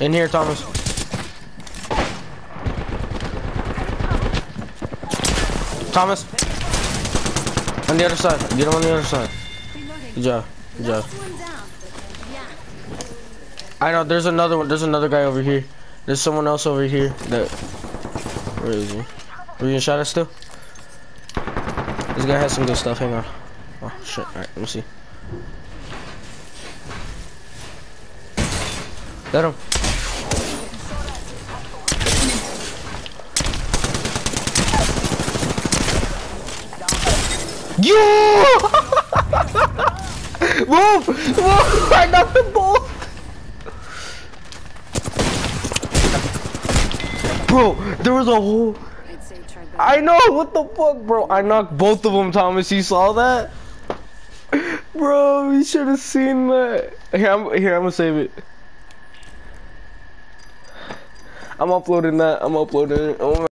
In here, Thomas. Thomas. On the other side. Get him on the other side. Good job. Good job. I know. There's another one. There's another guy over here. There's someone else over here. That. Where is he? Are you gonna shot at still? This guy has some good stuff. Hang on. Oh shit. All right. Let me see. Let him. You! Move! Move! I knocked the ball! Bro, there was a whole... I know, what the fuck, bro? I knocked both of them, Thomas. You saw that? Bro, you should have seen that. Here, I'm, here, I'm gonna save it. I'm uploading that. I'm uploading it. Oh my